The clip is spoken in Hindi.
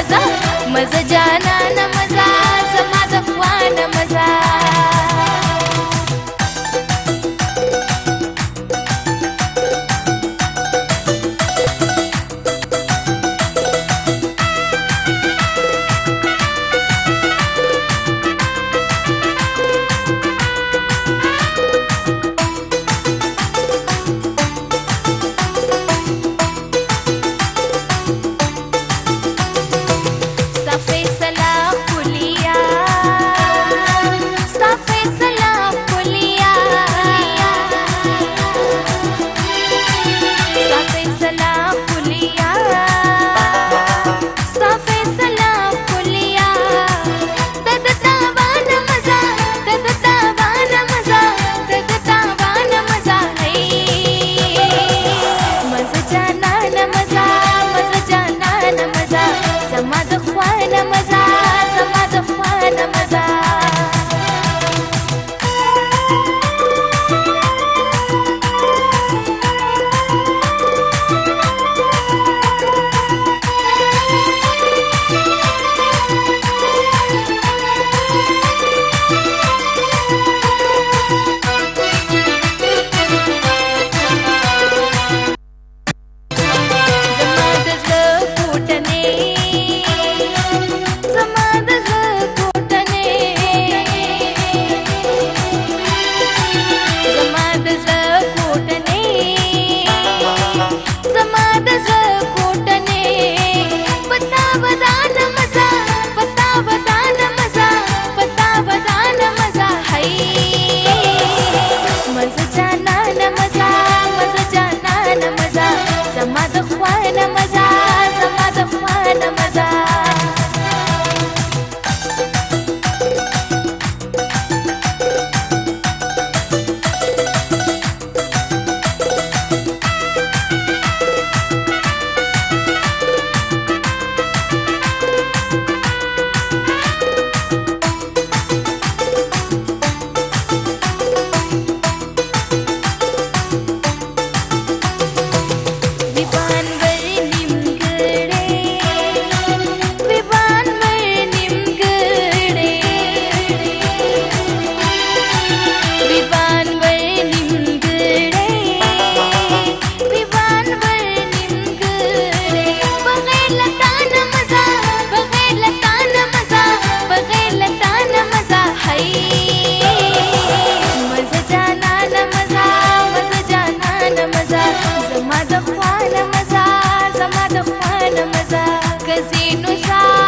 मज़ा मज़ा जाना ना 사